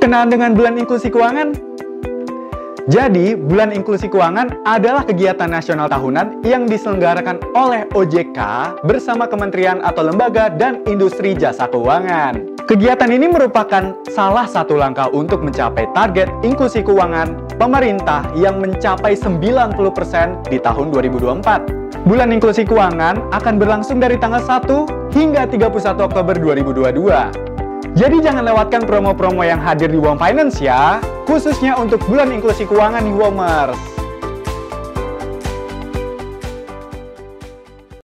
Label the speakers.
Speaker 1: Kenalan dengan bulan inklusi keuangan. Jadi, Bulan Inklusi Keuangan adalah kegiatan nasional tahunan yang diselenggarakan oleh OJK bersama kementerian atau lembaga dan industri jasa keuangan. Kegiatan ini merupakan salah satu langkah untuk mencapai target inklusi keuangan pemerintah yang mencapai 90% di tahun 2024. Bulan Inklusi Keuangan akan berlangsung dari tanggal 1 hingga 31 Oktober 2022. Jadi jangan lewatkan promo-promo yang hadir di Wom Finance ya, khususnya untuk bulan inklusi keuangan nih Womers.